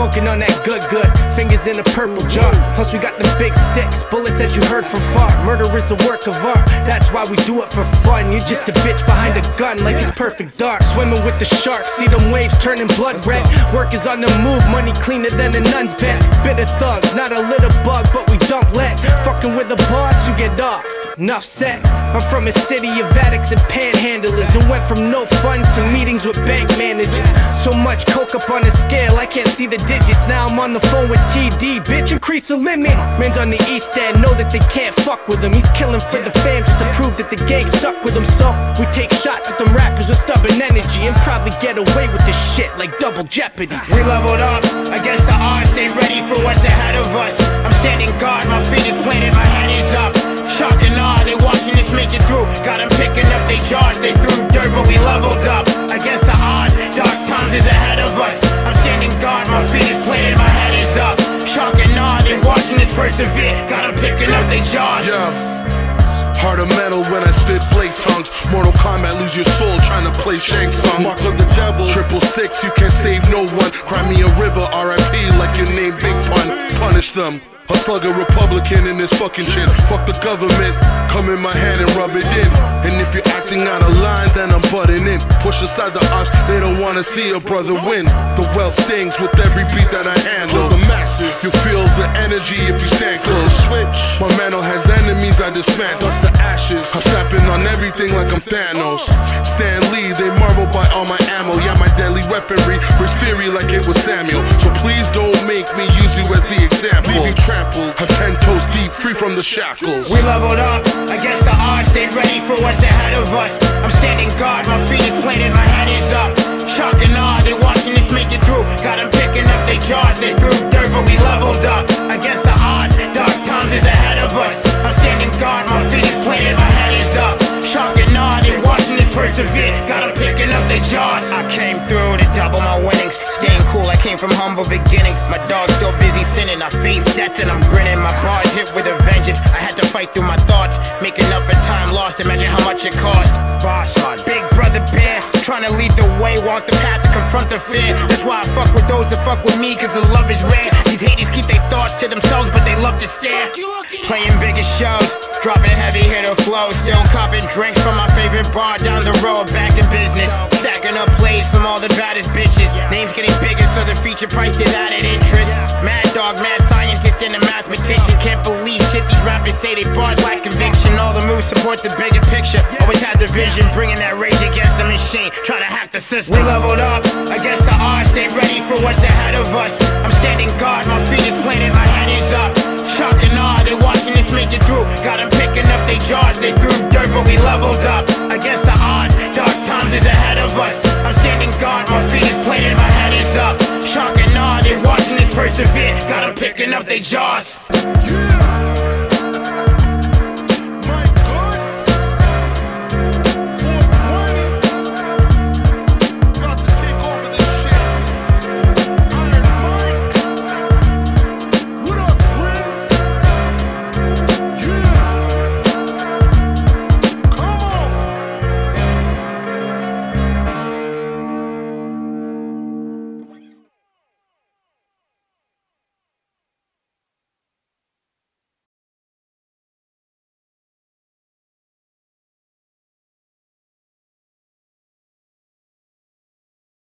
Smoking on that good, good. Fingers in a purple jar. Plus, we got the big sticks, bullets that you heard from far. Murder is a work of art. That's why we do it for fun. You're just a bitch behind a gun, like it's perfect dark. Swimming with the sharks, see them waves turning blood red. Work is on the move, money cleaner than a nun's bed. Bitter thugs, not a little bug, but we don't let. Fucking with the boss, you get off. Enough said. I'm from a city of addicts and panhandlers, and went from no funds to meetings with bank managers. So much coke up on the scale, I can't see the digits. Now I'm on the phone with TD, bitch, increase the limit. Men's on the east end know that they can't fuck with him. He's killing for the fans just to prove that the gang stuck with him. So we take shots at them rappers with stubborn energy and probably get away with this shit like double jeopardy. We leveled up against the odds, stay ready for what's ahead of us. Persevere. Got them picking up they jaws. Yeah. Heart of metal when I spit blade tongues. Mortal Kombat, lose your soul trying to play Shang Tsung. Mark of the devil, triple six, you can't save no one. Cry me a river, RIP, like your name Big Pun. Punish them. A slugger Republican in this fucking shit. Fuck the government. Come in my hand and rub it in. And if you're acting out of line, then I'm butting in. Push aside the ops, they don't wanna see a brother win. The wealth stings with every beat that I handle. The masses, you feel the energy if you stand close. Switch. My mental has enemies, I dismantle. Dust the ashes. I'm snapping on everything like I'm Thanos. Stan Lee, they marvel by all my ammo. Yeah, my deadly weaponry brings fury like it was Samuel. So please example. Trampled. I'm ten toes deep, free from the shackles. We leveled up against the odds, stay ready for what's ahead of us. I'm standing guard, my feet is planted, my head is up. Shock and awe, they're watching us make it through. Got them picking up they jaws, they threw dirt, but we leveled up against the odds. Dark times is ahead of us. I'm standing guard, my feet is planted, my head is up. Shock and awe, they're watching us persevere. Got them picking up their jaws. I came through to double my winnings. Came from humble beginnings. My dog's still busy sinning. I face death and I'm grinning. My bars hit with a vengeance. I had to fight through my thoughts. Making up for time lost. Imagine how much it cost. Boss big brother bear. Trying to lead the way, walk the path to confront the fear. That's why I fuck with those that fuck with me, cause the love is rare. These haters keep their thoughts to themselves, but they love to stare. Playing bigger shows, dropping heavy hitter flow. Still copping drinks from my favorite bar down the road, back in business. Stacking up plays from all the baddest so the feature price is added interest. Mad dog, mad scientist, and a mathematician. Can't believe shit these rappers say they bars lack conviction. All the moves support the bigger picture. Always had the vision, bringing that rage against the machine. Trying to hack the system. We leveled up against the odds, stay ready for what's ahead of us. I'm standing guard, my feet is planted, my head is up. Shock and awe, they watching severe, got them picking up their jaws. Yeah.